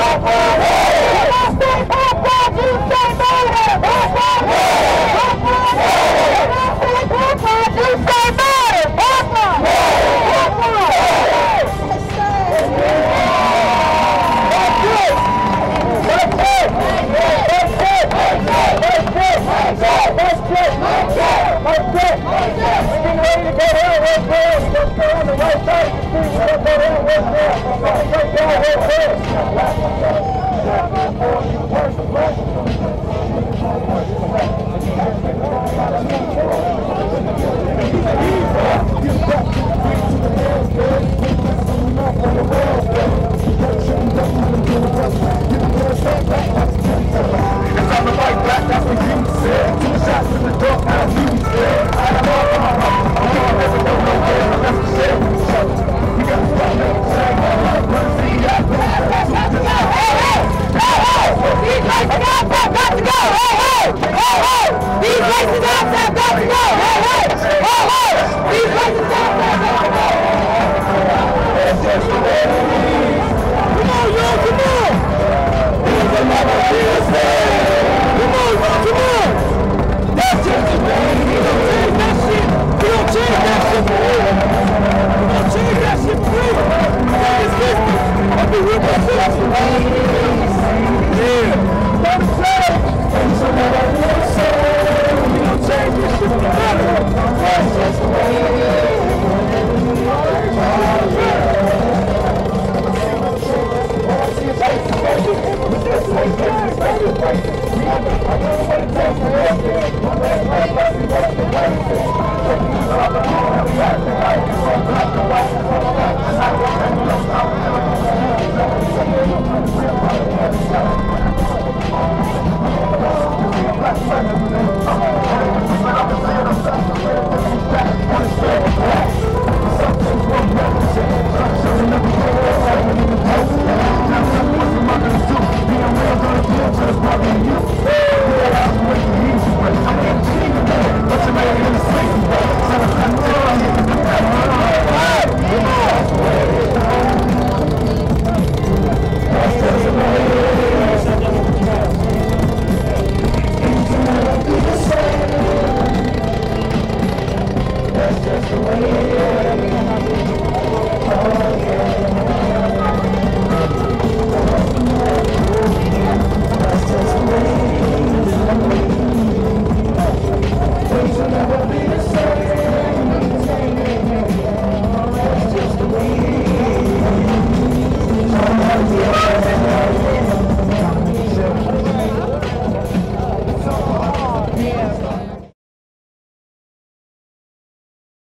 Rock on, Let's go! Amém.